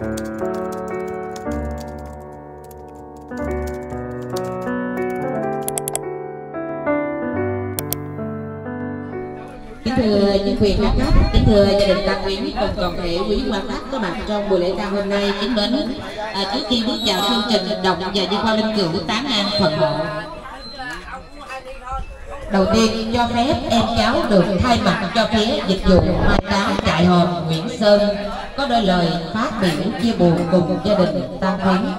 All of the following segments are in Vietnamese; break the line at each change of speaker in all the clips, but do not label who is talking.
kính thưa những quyền các cấp kính thưa gia đình tăng quyến cùng toàn thể quý quan khách có mặt trong buổi lễ tang hôm nay. Kính mến à, trước khi bước vào chương trình đọc và di qua linh cữu tán an phần mộ. Đầu tiên cho phép em cháu được thay mặt cho phía dịch vụ mai táng trại hòm nguyễn sơn có đôi lời phát biểu chia buồn cùng gia đình tăng quyến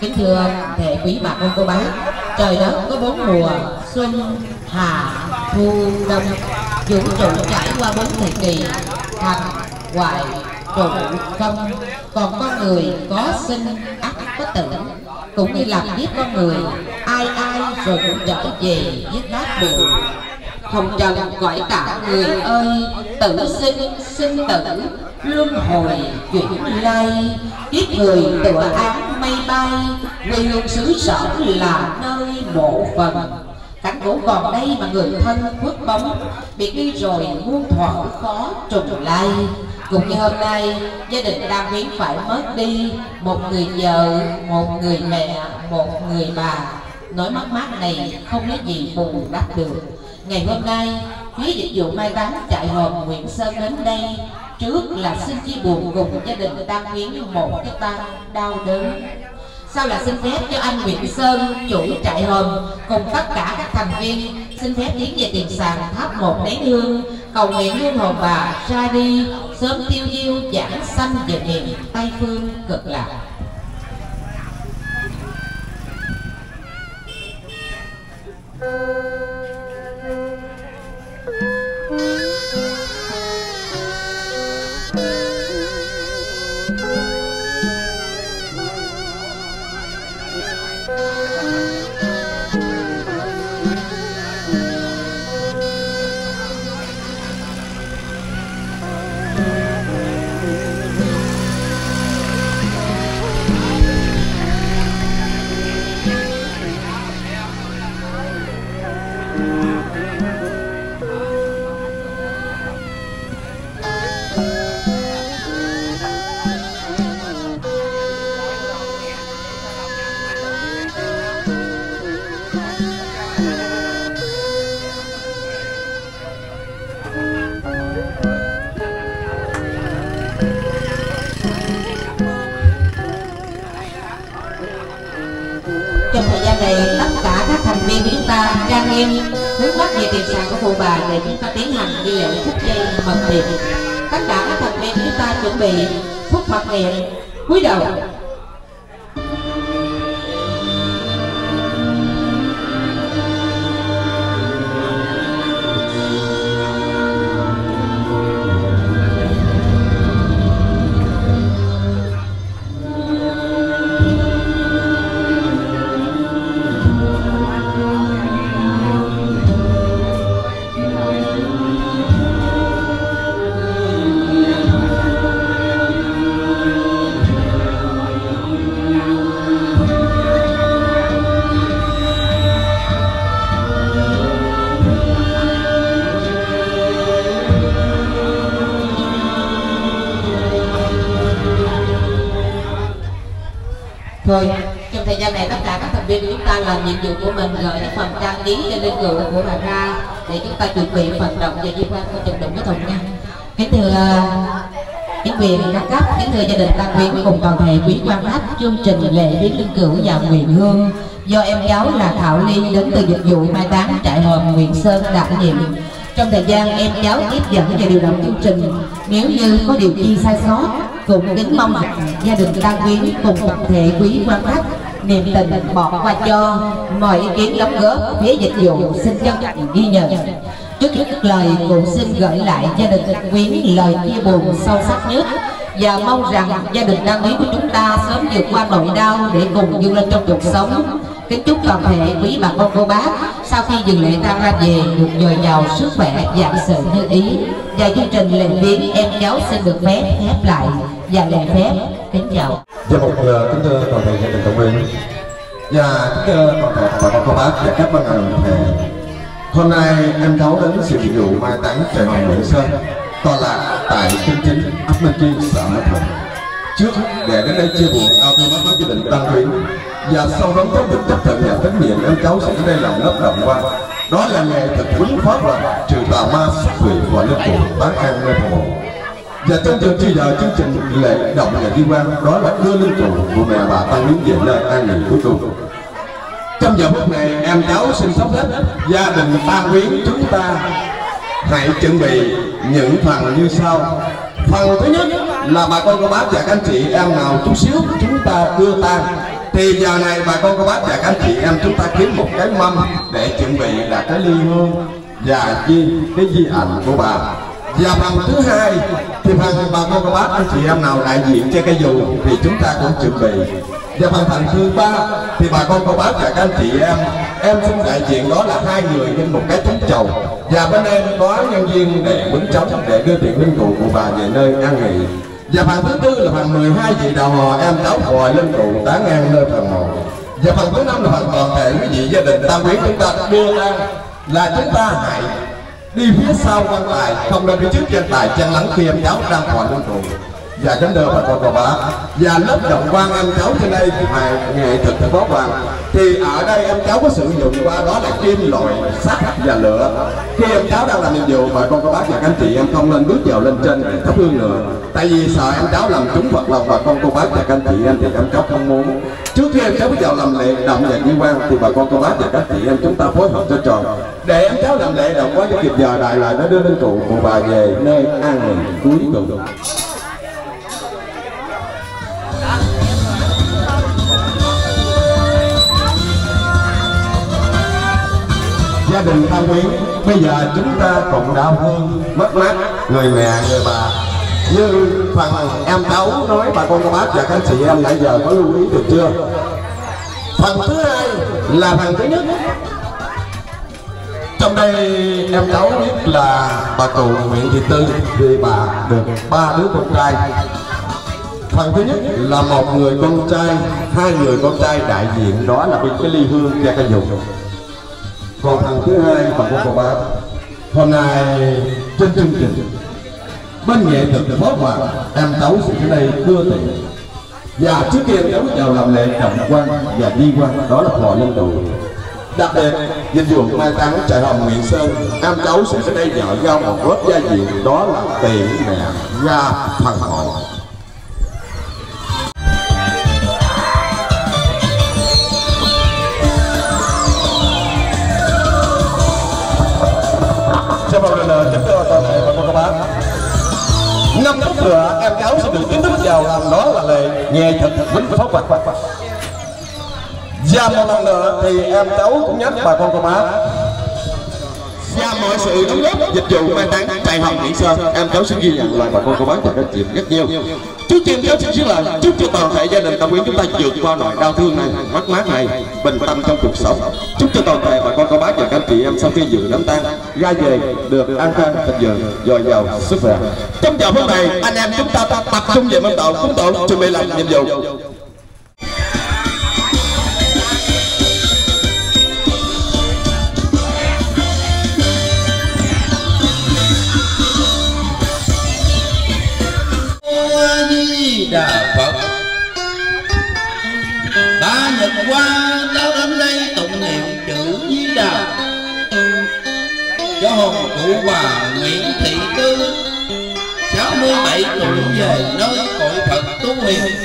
kính thưa thể quý bà con cô bác trời đất có bốn mùa xuân hạ thu đông. Vũ trụ trải qua bốn thời kỳ, thành hoại trụ không. Còn con người có sinh ắt có tử, cũng như làm biết con người, ai ai rồi cũng trở về với nát bụi hồng trần gọi cả người ơi, tử sinh sinh tử luân hồi chuyển lai, kiếp người tựa án mây bay quê hương xứ sở là nơi mộ phần. Cảnh cũ còn đây mà người thân khuất bóng, biệt đi rồi muôn thuở khó trùng lai. Cũng như hôm nay, gia đình đang biến phải mất đi, một người vợ, một người mẹ, một người bà. Nỗi mất mát này không lấy gì bù đắp được. Ngày hôm nay quý dịch vụ mai táng trại hồn nguyễn sơn đến đây trước là xin chia buồn cùng gia đình đang biến một cái tang đau đớn sau là xin phép cho anh Nguyễn Sơn, chủ trại hòm cùng tất cả các thành viên xin phép tiến về tiền sàn thắp một nén hương cầu nguyện hương hồn bà ra đi sớm tiêu diêu giảng sanh về miền Tây phương cực lạc. trong ta trang hướng mắt về tiền sàn của phụ bà để chúng ta tiến hành nghi lễ phúc giây mật niệm tất cả các thành viên chúng ta chuẩn bị, phút mật niệm cúi đầu. Nhiệm vụ của mình gửi những phần trang trí cho linh cựu của bà ra để chúng ta chuẩn bị vận động và liên quan của trận động với thùng nha. Kính thưa chính quyền các cấp, kính thưa gia đình tăng quyến cùng toàn thể quý quan khách chương trình lễ viếng linh cữu và nguyện hương do em cháu là Thảo Ly đến từ dịch vụ mai táng trại hòm Nguyễn Sơn đảm nhiệm trong thời gian em cháu tiếp dẫn và điều động chương trình nếu như có điều chi sai sót cũng kính mong rằng gia đình tăng quyến cùng tập thể quý quan khách niềm tình bỏ qua cho mọi ý kiến đóng góp phía dịch vụ xin chân thành ghi nhận. Trước hết lời cũng xin gửi lại gia đình quyến lời chia buồn sâu sắc nhất và mong rằng gia đình đa quyến của chúng ta sớm vượt qua nỗi đau để cùng vươn lên trong cuộc sống kính chúc toàn thể quý bà con cô bác sau khi dừng lễ tang ra về được dồi dào sức khỏe dạng sự như ý. Và chương trình lễ viếng em cháu xin được phép khép lại. Và lễ phép kính chào.
Dạ một uh, kính thưa toàn thể gia đình tổng quyền. Và kính thưa toàn thể bà con cô bác và các ban ngành thể. Hôm nay em cháu đến sự dịch vụ mai táng trời hoàng Nguyễn Sơn tọa lạc tại kinh chính ấp Minh Kiên xã Hợp Thuận trước để đến đây chia buồn ao thương mất mát gia đình tăng huyến và sau đó có được chấp thuận và tín nhiệm em cháu sẽ đây làm lớp đồng quan. Đó là nghề thực quýnh pháp luật trừ tà ma xuất quỷ và lớp cụ bán an nơi phòng và trong trường chi giờ chương trình lễ động nhà di quan đó là đưa linh trụ của mẹ bà tăng miếng về nơi an nghỉ cuối cùng. Trong giờ phút này, em cháu xin sắp xếp gia đình ta quyến chúng ta. Hãy chuẩn bị những phần như sau. Phần thứ nhất là bà con cô bác và các anh chị, em nào chút xíu, chúng ta đưa tang thì giờ này bà con, cô bác và các anh chị em, chúng ta kiếm một cái mâm để chuẩn bị là cái ly hương và chi, cái di ảnh của bà. Và phần thứ hai, thì phần bà con, cô bác, anh chị em nào đại diện cho cái dù thì chúng ta cũng chuẩn bị. Và phần phần thứ ba, thì bà con, cô bác và các anh chị em em xin đại diện đó là hai người trên một cái trống chầu. Và bên em có nhân viên để quấn trống để đưa tiền linh cụ của bà về nơi an nghỉ và phần thứ tư là phần 12 vị đạo hò, em cháu gọi linh trụ tán ngang nơi phần mộ và phần thứ năm là phần toàn thể quý vị gia đình, tam quyến chúng ta đưa ra là chúng ta hãy đi phía sau quan tài, không nên phía trước trên tài chân lắng khi em cháu đang gọi linh trụ và kính thưa bà con cô bác và lớp động quan em cháu trên đây ngày nghệ thuật thực phố hoàng thì ở đây em cháu có sử dụng qua đó là kim loại, sắt và lửa. Khi em cháu đang làm nhiệm vụ bà con cô bác và các anh chị em không nên bước vào lên trên để thắp hương nữa. Tại vì sợ em cháu làm trúng phật lòng bà con, cô bác và các anh chị em thì em cháu không muốn. Trước khi em cháu bước vào làm lễ động và nghi quan thì bà con, cô bác và các anh chị em chúng ta phối hợp cho tròn. Để em cháu làm lễ động quá cho kịp giờ đại lại nó đưa lên cụ một bà về nơi an nghỉ cuối cùng. Gia đình Tam quý. Bây giờ chúng ta cũng đã hơn mất mát, người mẹ, người bà. Như phần em cháu nói, bà con, cô bác và các chị em nãy giờ có lưu ý được chưa? Phần thứ hai là phần thứ nhất. Trong đây em cháu biết là bà cụ Nguyễn Thị Tư vì bà được ba đứa con trai. Phần thứ nhất là một người con trai, hai người con trai đại diện, đó là bên cái ly hương gia ca dùng còn thằng thứ hai và của cô bạn hôm nay, trên chương trình, bên nghệ thuật phó hoàng em cháu sẽ đến đây đưa tiền và trước kia, em cháu làm lễ trọng quan và đi quan, đó là họ lên đầu. Đặc biệt, dịch vụ mai táng trại hồng nguyễn sơn, em cháu sẽ đến đây nhờ giao một góp gia diện, đó là tiền mẹ ra thằng họ nghe thật vĩnh phúc quạt Và một lần nữa thì em cháu cũng nhắc bà con cô bác và mọi sự đóng góp, dịch vụ mai táng trại hồng Nguyễn Sơn em cháu xin ghi nhận lại bà con cô bác và các chị rất nhiều trước tiên cháu xin chúc là chúc cho toàn thể gia đình tâm quyến chúng ta vượt qua nỗi đau thương này, mất mát này, bình tâm trong cuộc sống. Chúc cho toàn thể bà con, cô bác và các chị em sau khi dự đám tang, ra về được an khang, thịnh vượng, dồi dào, sức khỏe. Trong giờ phút này, anh em chúng ta tập trung về mâm tổ cúng tổ, chuẩn bị làm nhiệm vụ.
Cụ bà Nguyễn Thị Tư. 67 tuổi về nơi cội Phật tu hiền.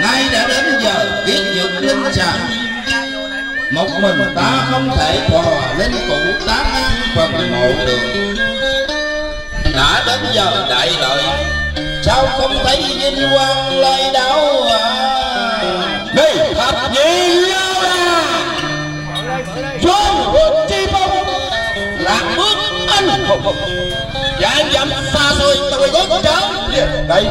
Nay đã đến giờ kiết dựng linh sản Một mình ta không thể thò lên cụ tá Phật mộ được. Đã đến giờ đại lợi, sao không thấy vinh quang lai đáo à?
Đi thập
nhiên Dạ, anh hùng Dạ dặm xa xôi tôi gót cháu
đây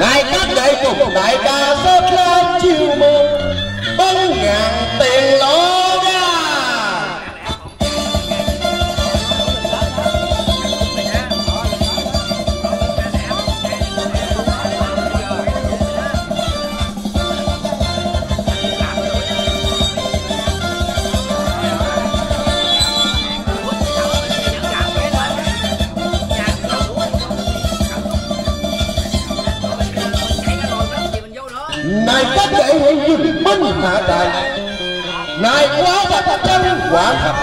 Ngài các đại cùng đại ca sớt lên chiều môn bóng ngàn tiền
minh hạ trại này quá bạch chân quả thật.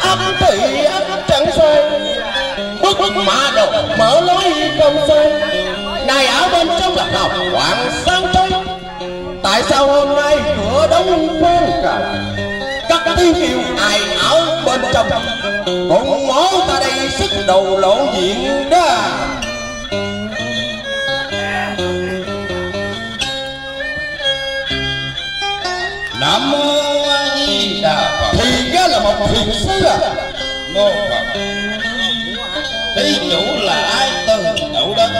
Âm thị âm chẳng xoay bước bước mà đồ mở lối công xoay này ở bên trong là học hoàng sáng trói tại sao hôm nay cửa đóng quan cả? Các tiếng kêu ai ở bên trong. Còn máu ta đây sức đầu lộ diện đó
nam mô a di đà phật
thì ra là một thiền sư à
mô phật thí chủ là ai từ đậu đất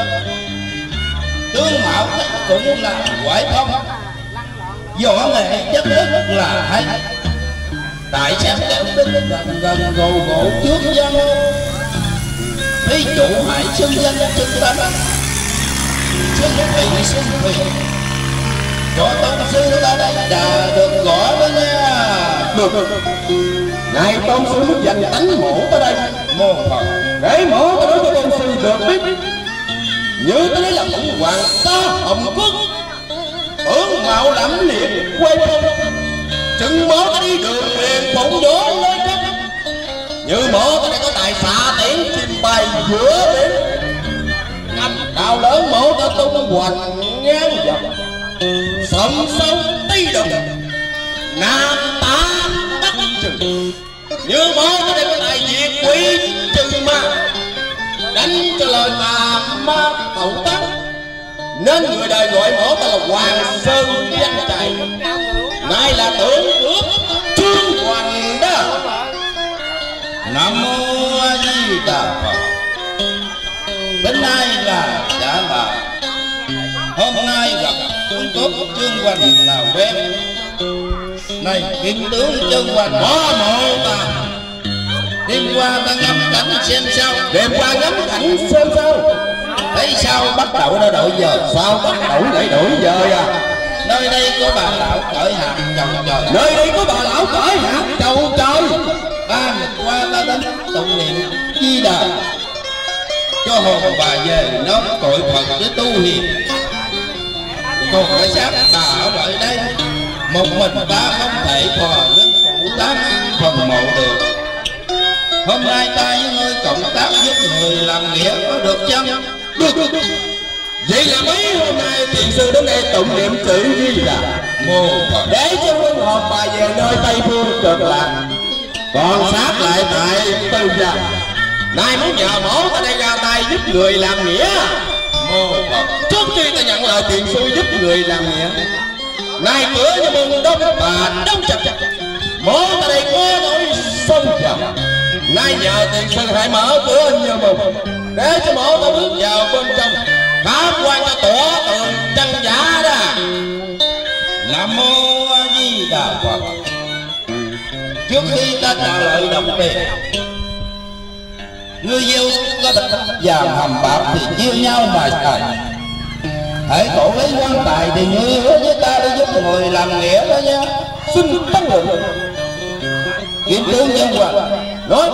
tướng mạo cũng là quải thông võ nghệ chất rất là hay tại sao đạo đức gần gần gồ gỗ trước dân thí chủ hãy xưng danh xưng tánh xưng vị xưng vị có tôn sư ta đây đã được gọi đó nha
được ngài tôn sư muốn dành tánh mổ tới đây.
Mô phật.
Để mổ ta nói cho tôn sư được biết. Như tới đây là cũng hoàng sa hồng quốc tướng mạo lẫm liệt quê hương chừng mổ ta đi đường liền phụng gió lên đất như mổ ta đây có tài xạ tiễn chim bay giữa biển ngầm đào lớn mổ ta tung hoành ngang dọc sông sâu tây đồng, nam tam bắc trừ như bó để đây có tài diệt quý trừ ma đánh cho lời tà ma tẩu tắc. Nên người đời gọi mổ ta là hoàng sơn danh chạy nay là tưởng ước trương hoàng đó.
Nam mô a di đà phật. Đến nay là đã là hôm nay gặp cốt trương hoành. Là quen này kim tướng trương hoành.
Bỏ mộ ta
đêm qua ta ngắm cảnh xem sao.
Đêm qua ngắm cảnh xem sao.
Thấy sao bắt đầu đã đổi giờ?
Sao bắt đầu lại đổi giờ à?
Nơi đây có bà lão cởi hạt trồng trời.
Nơi đây có bà lão cởi hạt chầu trời.
Ba ngày qua ta đến tụng niệm di đà. Cho hồn bà về nó cội phật để tu hiền cái xác bà ở lại đây. Một mình ta không thể thò lên phụ tác phần mộ được. Hôm nay ta với ngươi cộng tác giúp người làm nghĩa có được chăng?
Được được vậy là mấy hôm nay thiền sư đến đây tụng niệm chữ di đà
mô phật.
Để cho quân hồn bà về nơi tây phương cực lạc. Còn sát lại tại tư gia. Nay muốn nhờ mổ ta đây ra tay giúp người làm nghĩa
phật
trước khi ta nhận lời tiền xui giúp người làm nghĩa nay cửa như mừng đông bà đông chặt chặt mổ ta đây có nỗi sông chậm nay nhờ tiền sư hãy mở cửa như mừng để cho mổ ta bước vào bên trong. Khám quan cho tỏ tường chân giả đó
nam mô a di đà phật. Trước khi ta trả lời đồng tiền ngươi yêu có thật vàng hầm bạc thì chia nhau mà xài hãy cổ lấy quan tài thì ngươi hứa với ta để giúp người làm nghĩa đó nha.
Xin tăng lượng
kiếm tướng nhân hoàng nói,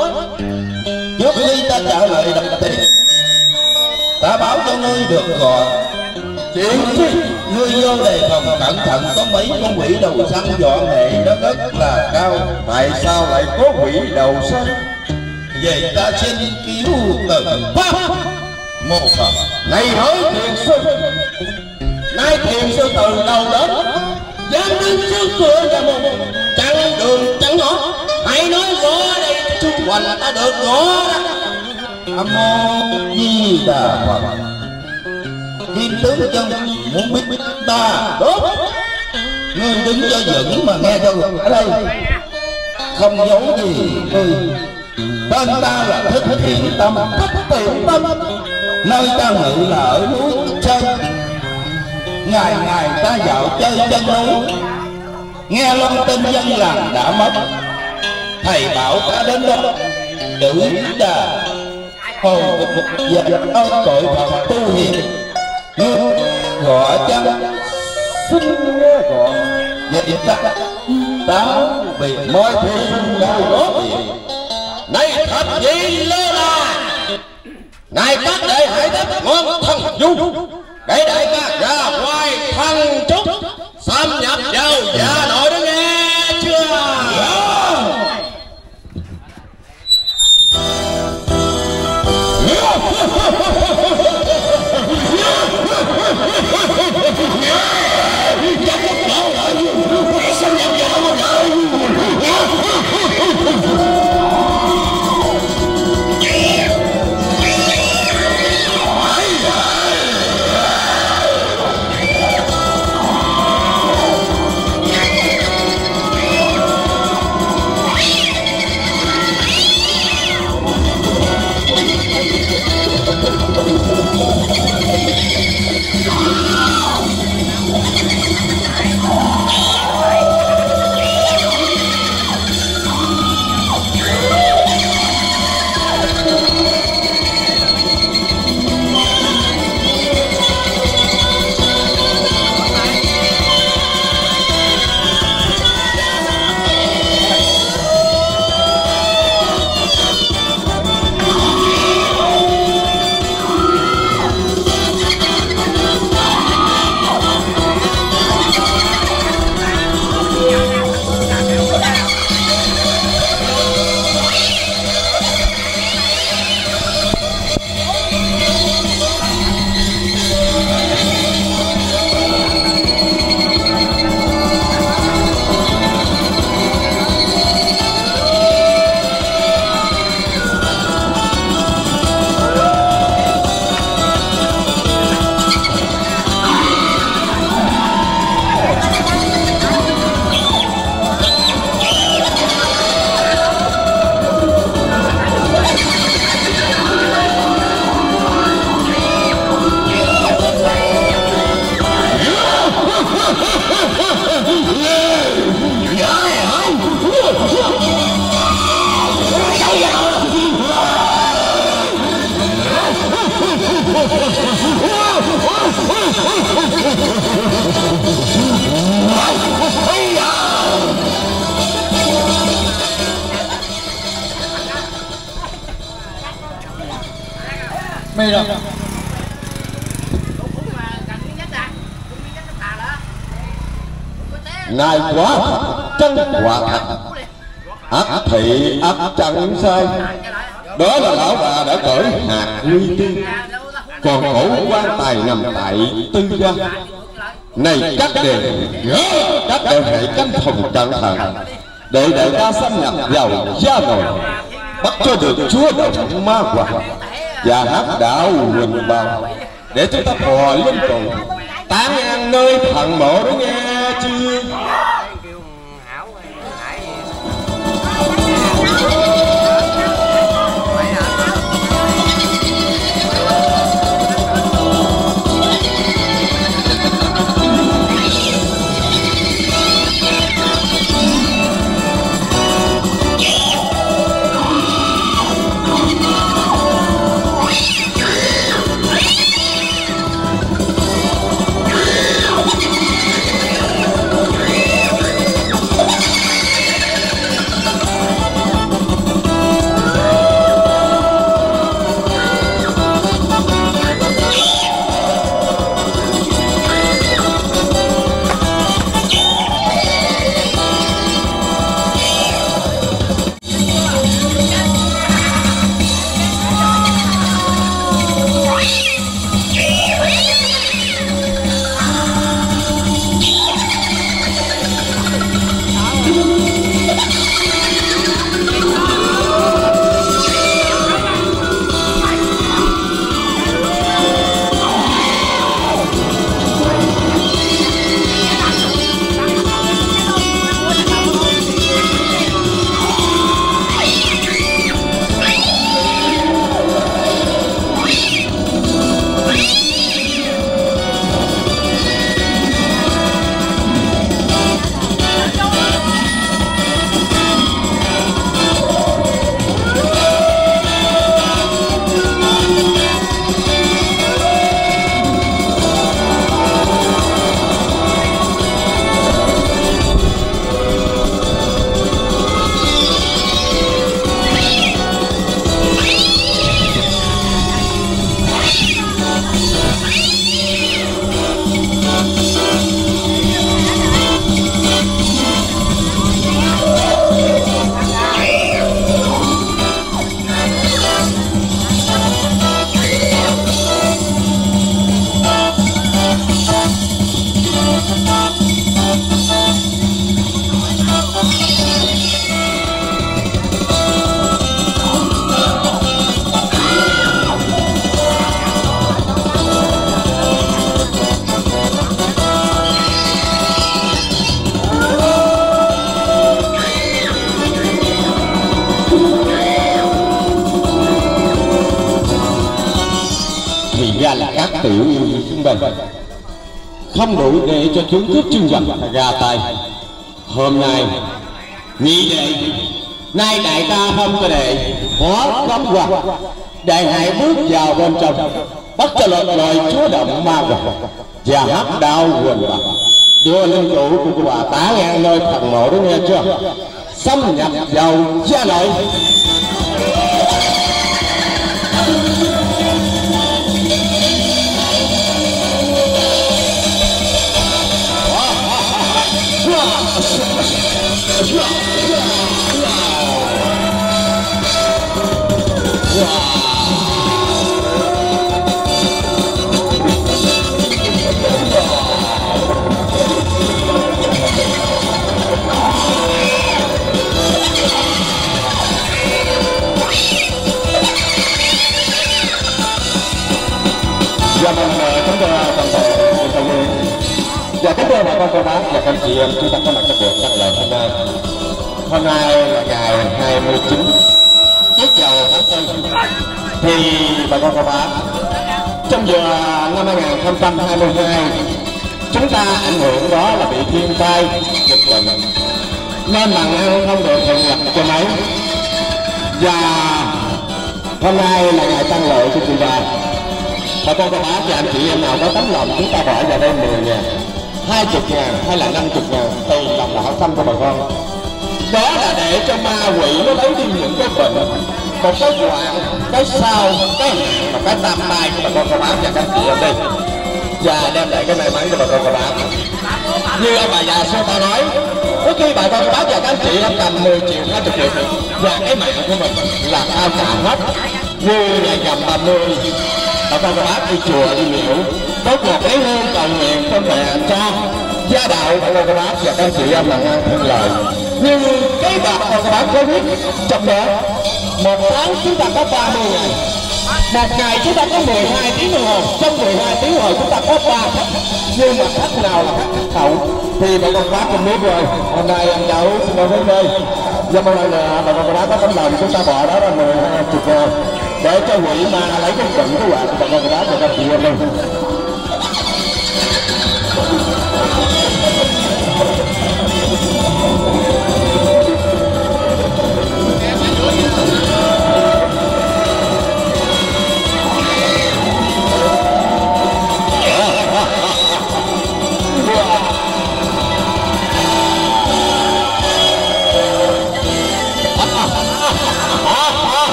trước khi ta trả lời đồng tiền ta báo cho ngươi được gọi
chuyện gì
ngươi vô đề phòng cẩn thận, có mấy con quỷ đầu xanh dọn hệ nó rất là cao.
Tại sao lại có quỷ đầu xanh?
Về ta xin cứu từ một phật
này hỡi thiền sư. Nay thiền sư từ đầu đến? Dám đứng trước cửa nhà một. Chặn đường chặn ngõ. Hãy nói rõ đây chung quanh ta được rõ a
nam mô di đà phật. Kim tướng chân muốn biết biết ta
đốt
ngươi đứng cho vững mà nghe cho ở đây. Không giấu gì ngươi tên ta là thích thiện tâm,
thích tiện tâm.
Nơi ta ngự là ở núi chân ngày ngày ta dạo chơi chân núi. Nghe long tin dân làng đã mất. Thầy bảo ta đến đó. Chữ đà hồn một giờ ơn tội phật tu hiền. Ngươi gọi chân
xin nghe gọi
vậy ta, táo vì
mọi thiền có tiền này thật gì lơ là ngài các đệ hãy đất ngon thần du. Để đại ca ra thị ấp chẳng sơn. Đó là lão bà đã cởi hạt nguy tiên. Còn cổ quan tài nằm tại tư gia. Này các đệ các đệ hãy canh phòng cẩn thận để đại ta xâm nhập vào gia nội, bắt cho được chúa động ma quạt và hát đạo huỳnh bao để chúng ta hòa lên cùng tán an nơi thần mộ đó qua đại hãy bước vào bên trong, bắt cho lọt lời chúa động ma quỷ và hát đau quỳnh bà đưa linh chủ của cô bà tá ngang nơi thần mộ đó nghe chưa? Xâm nhập vào gia nội. Dạ vâng, ờ, chúng tôi toàn thể người ta vui. Dạ kính thưa bà con cô bác và các chị em chúng ta có mặt trong buổi tăng lời hôm nay. Hôm nay là ngày 29 thì bà con cô bác trong giờ năm 2022 chúng ta ảnh hưởng đó là bị thiên tai dịch bệnh nên bằng ăn không được thuận lợi cho mấy và hôm nay là ngày tăng lợi của chị bà bà con cô bác và anh chị em nào có tấm lòng chúng ta bỏ vào đây 10 ngàn 20 ngàn hay là 50 ngàn tùy lòng đạo tâm của bà con. Đó là để cho ma quỷ nó lấy đi những cái bệnh một cái quạt, cái sau, cái hạn và cái tam tay của bà con cô bác và các chị em đây. Và đem lại cái may mắn cho bà con cô bác như ông bà già xưa ta nói có khi bà con bác và các chị đã cầm 10 triệu 20 triệu và cái mạng của mình là cao cả hết. Như là nhầm 30 bà con bác đi chùa đi miễu tốt một cái hương cầu nguyện cho mẹ cho gia đạo bà con bác và các chị em làm ăn thuận lợi nhưng cái bà con bác có biết trong đó một tháng chúng ta có 30 ngày. Một ngày chúng ta có 12 tiếng đồng hồ. Trong 12 tiếng đồng hồ chúng ta có 3 khách. Nhưng mà khách nào là khách hậu? Thì bạn con bác cũng biết rồi. Hôm nay anh cháu xin mời đến đây. Do một lần nữa bà con à, bác có tấm lòng chúng ta bỏ đó là 12 chục để cho quỷ mà lấy cái chuẩn của bạn bà con bác và ta chịu em luôn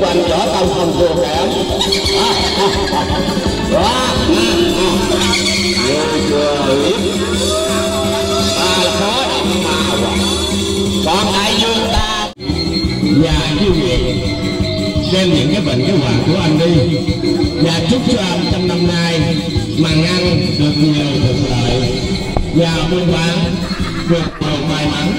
quanh võ công không thua kém Đó. Như chưa? Biết Ta là khó động mà. Hoàng Còn đại dương ta? Nhà như vậy xem những cái bệnh cái hoạn của anh đi. Và chúc cho anh trong năm nay mà ăn được nhiều thuận lợi. Và buôn bán được nhiều may mắn.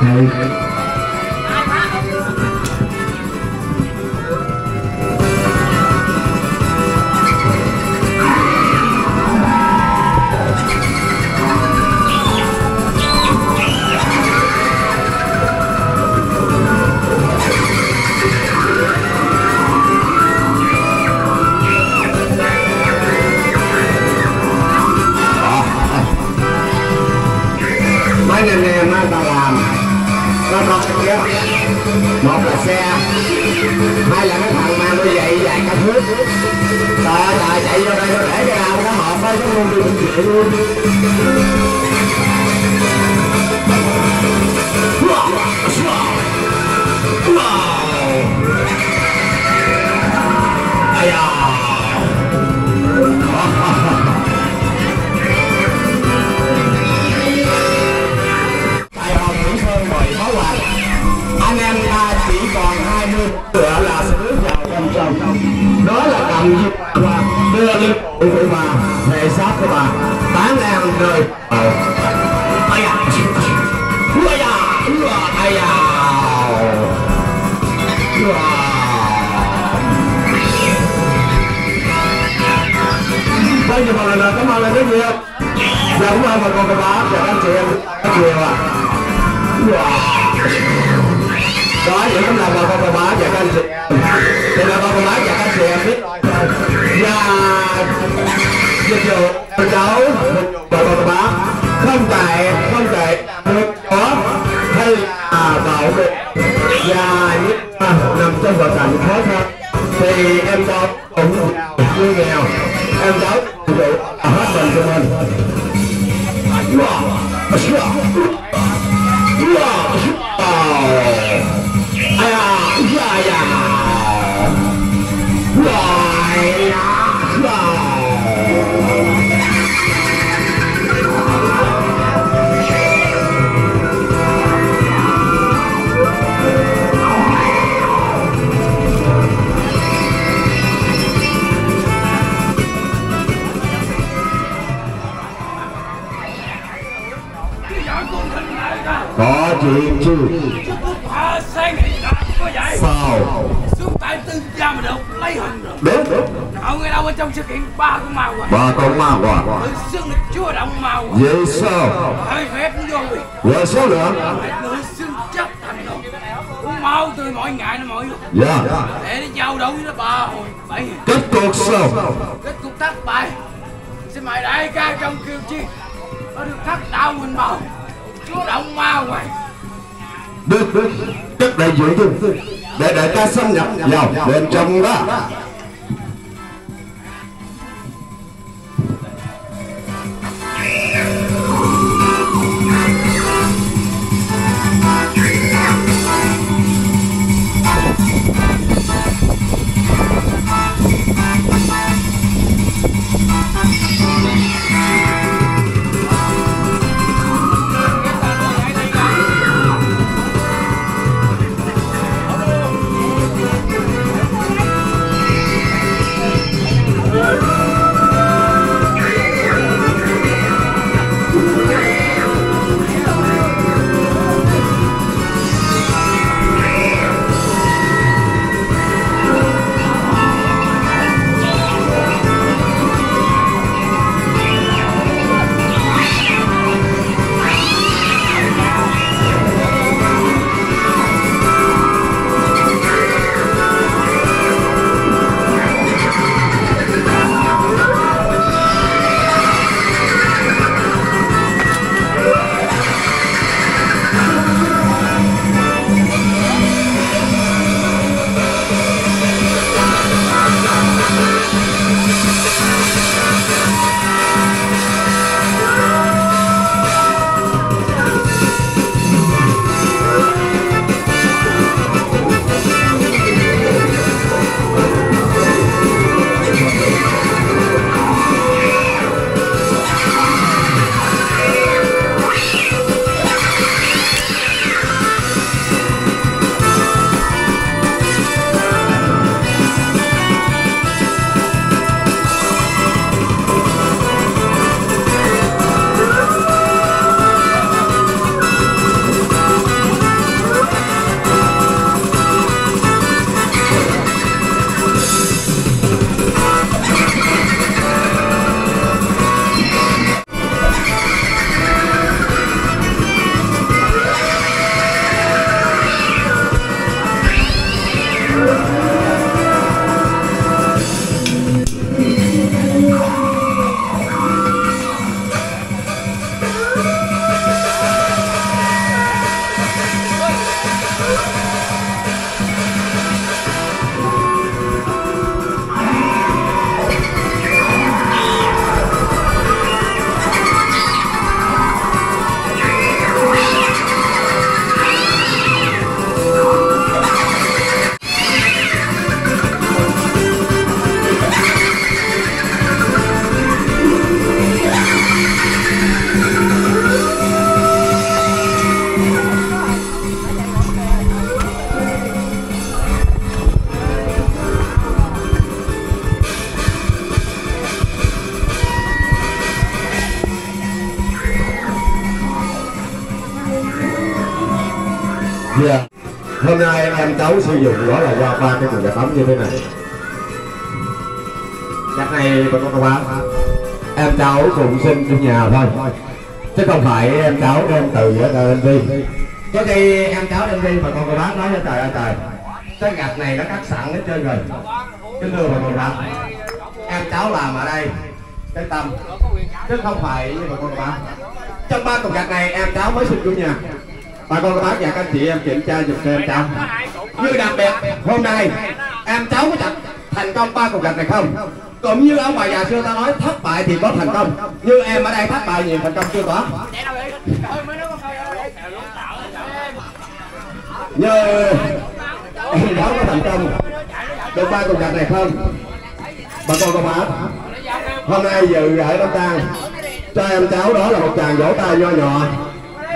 Hay Có chuyện chứ
có vậy
Sao?
Xuống tại tư gia mà được lấy hình rồi
Đúng. Đúng
ở người đâu ở trong sự kiện ba con ma quả.
Ba con ma quả
tự xưng là chúa động màu quả
Vậy sao
hơi phép vô rồi
Về số lượng
tự xưng chấp thành rồi cũng mau từ mọi ngày nó mọi lúc
Dạ.
Để nó giao đấu với nó ba hồi bảy
Kết cục sao?
Kết cục thất bại. Xin mời đại ca trong kiều chi. Nó được thất đạo mình màu động ma hoài.
Được được tức là vậy chứ Để đại ca xâm nhập vào bên trong đó. Hôm nay em cháu sử dụng đó là qua ba cái cuộn giải phóng như thế này. chắc này bà con các em cháu cũng sinh trong nhà thôi, chứ không phải em cháu đem từ ở đời đi. Có khi em cháu đem đi mà con cô bác nói cho trời ơi trời, cái gạch này nó cắt sẵn hết trơn rồi. Cái thưa bà con bác, em cháu làm ở đây cái tâm, chứ không phải như bà con cô bác. Trong ba cục gạch này em cháu mới sinh trong nhà bà con các bác và các anh chị em kiểm tra giùm cho em cháu. Như đặc biệt hôm nay em cháu có chặt thành công ba cục gạch này không? Cũng như ông bà già xưa ta nói, thất bại thì có thành công. Như em ở đây thất bại nhiều thành công chưa có? Như em cháu có thành công được ba cục gạch này không? Bà con các bác hôm nay dự ở Đông Tang cho em cháu đó là một chàng vỗ tay nho nhỏ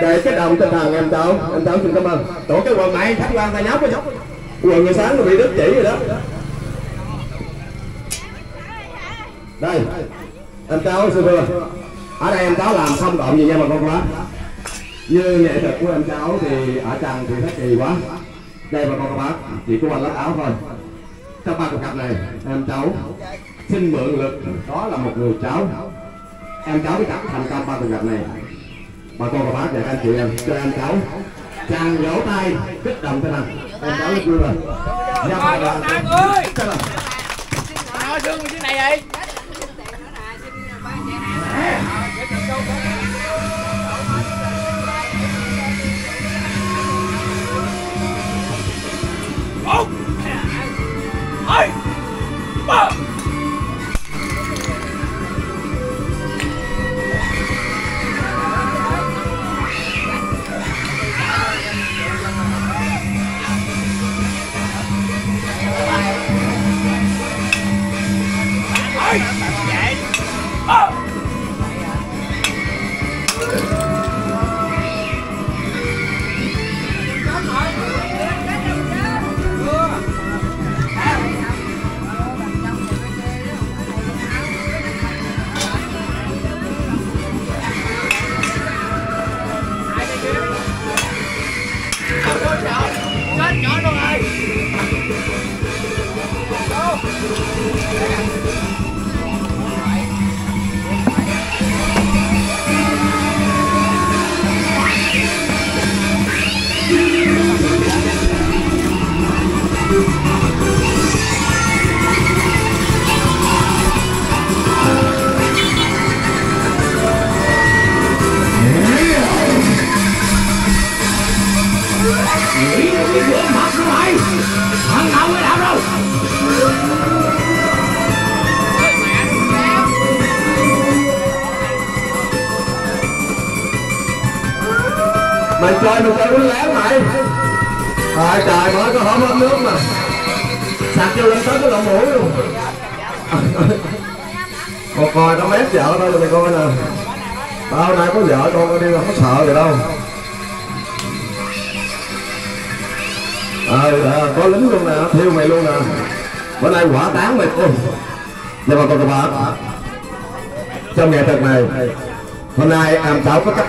để cái đồng tinh thần em cháu em cháu xin cảm ơn. Tổ cái quần này khách quan tay nhóc nhóc quần người sáng nó bị đứt chỉ rồi đó. Đây em cháu xin thưa ở đây em cháu làm không động gì nha bà con bác như nghệ thuật của em cháu thì ở trần thì thấy kỳ quá. Đây bà con bác chỉ có quanh lát áo thôi. Trong ba cuộc gặp này em cháu xin mượn lực. Đó là một người cháu em cháu mới cắt thành công ba cuộc gặp này bà con và bác và các anh chị em cho em cháu chàng vỗ tay kích động thế nào em cháu rất vui rồi Dạ, bà-
ơi!
Sao?
Nói xương như thế này vậy?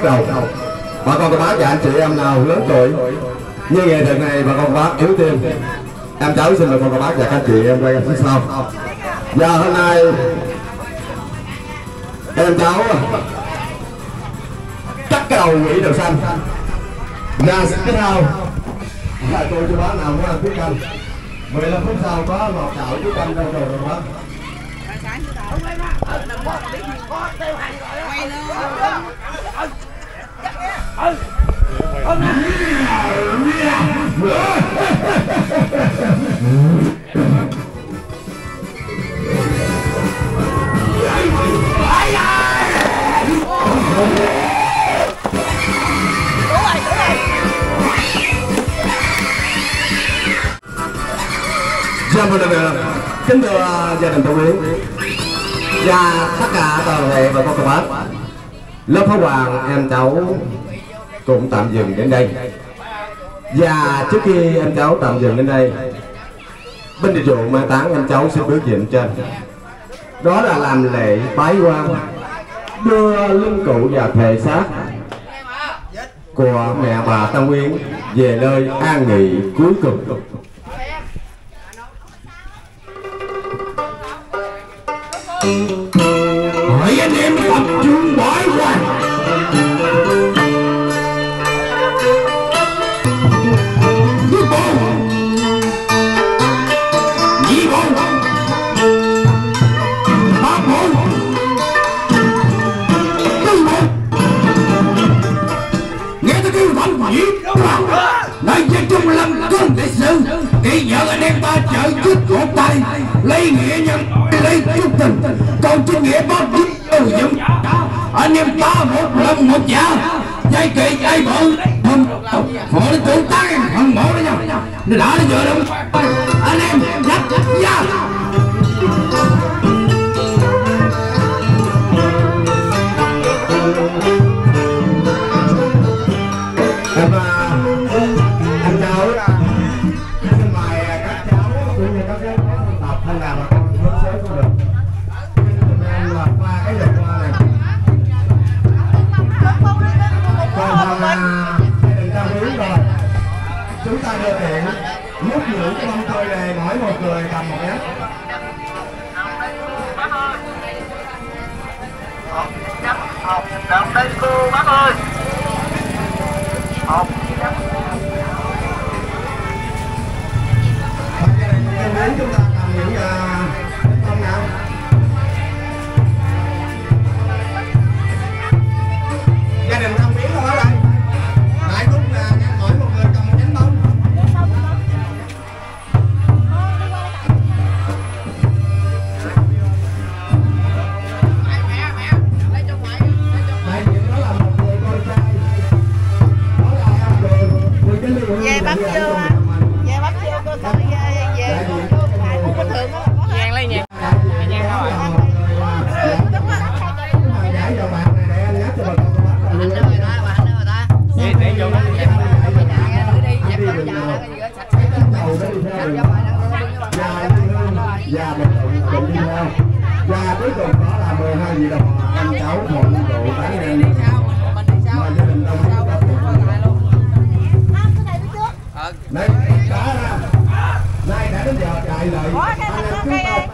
Em đầu bà con cô bác và anh chị em nào lớn tuổi như nghệ thuật này bà con cô bác yếu tim em cháu xin mời con cô bác và các anh chị em quay phía sau và hôm nay em cháu cắt cái đầu quỷ đầu xanh ra xin cái nào là tôi cho bác nào có làm tiết canh 15 phút sau có một chậu tiết canh đâu rồi bác Dạ vâng, vâng, kính thưa à, gia đình Tổng Yến và dạ, tất cả toàn thể và con các bác lớp Phó hoàng em cháu cũng tạm dừng đến đây. Và trước khi anh cháu tạm dừng đến đây bên địa dụ mai táng anh cháu xin biểu diễn trên. Đó là làm lễ bái quan đưa linh cụ và thể xác của mẹ bà tam Nguyên về nơi an nghỉ cuối cùng. Hỏi anh em tập trung bái quan giết nói với trung lâm cung đại sư kỵ vợ anh em ta trợ chức cổ tay, lấy nghĩa nhân, lấy trung tình. Còn chính nghĩa bác giúp từ dũng. Anh em ta một lần một dạ dây kỳ dây bự không họ nó tưởng tăng không mổ nó nhau nó đã nó vừa đâu? Anh em dắt ra tôi về mỗi một người cầm một nhát. nhánh một đồng đây
cô
bác ơi một chúng ta Gracias.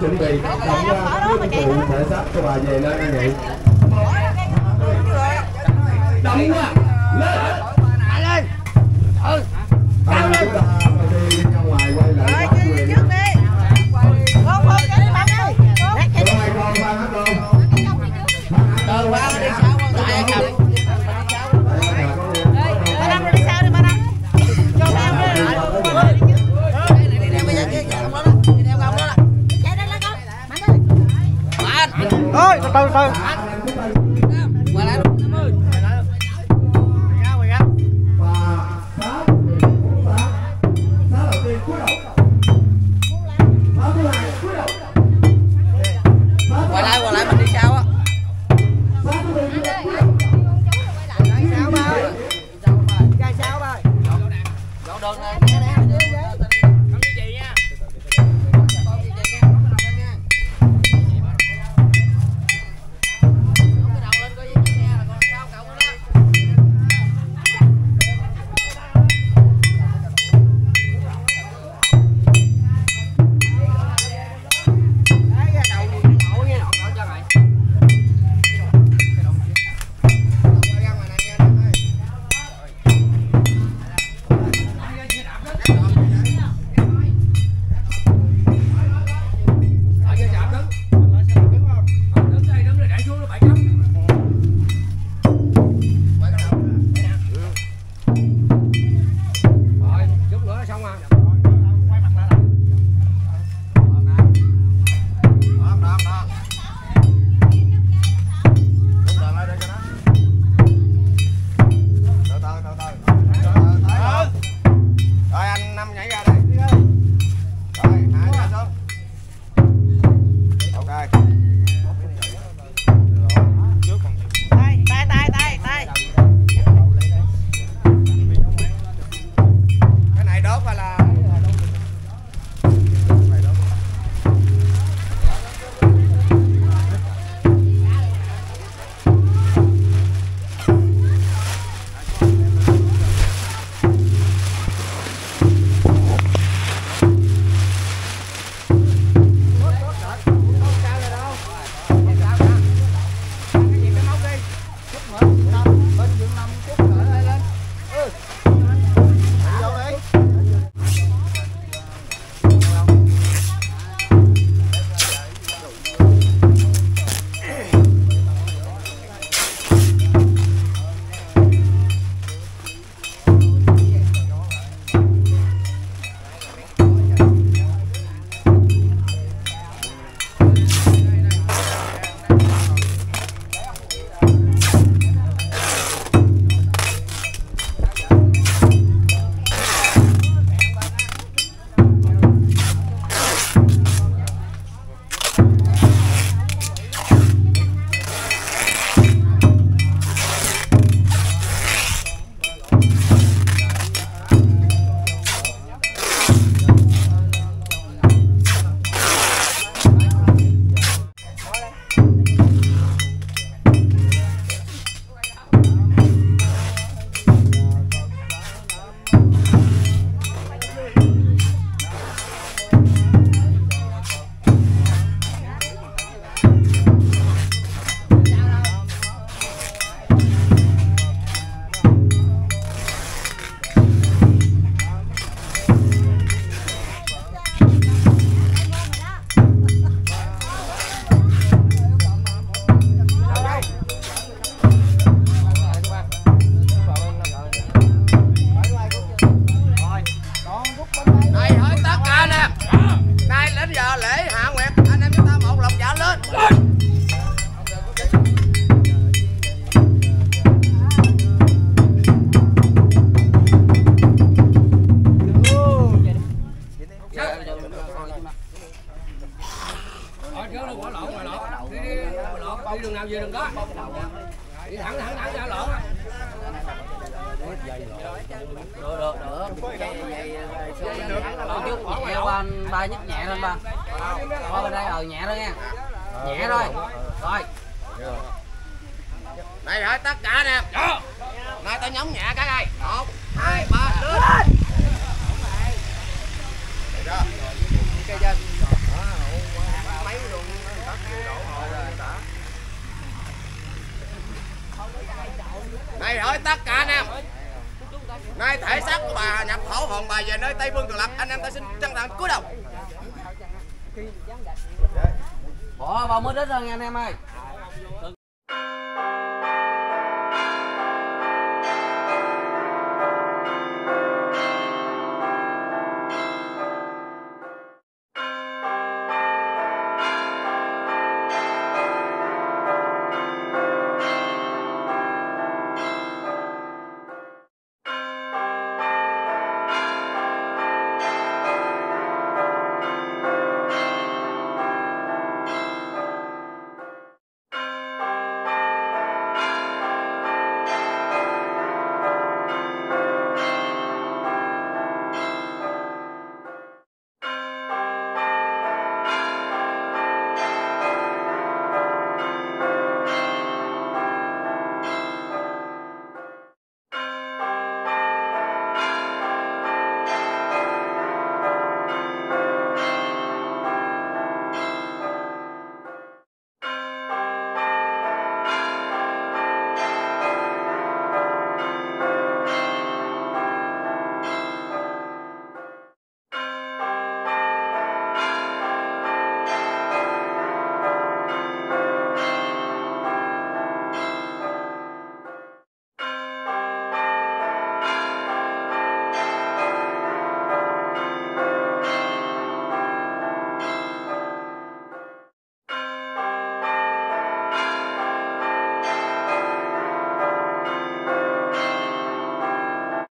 chuẩn bị đóng dụng cụ thể xác cho bà về nơi anh nghỉ đóng quá.
は。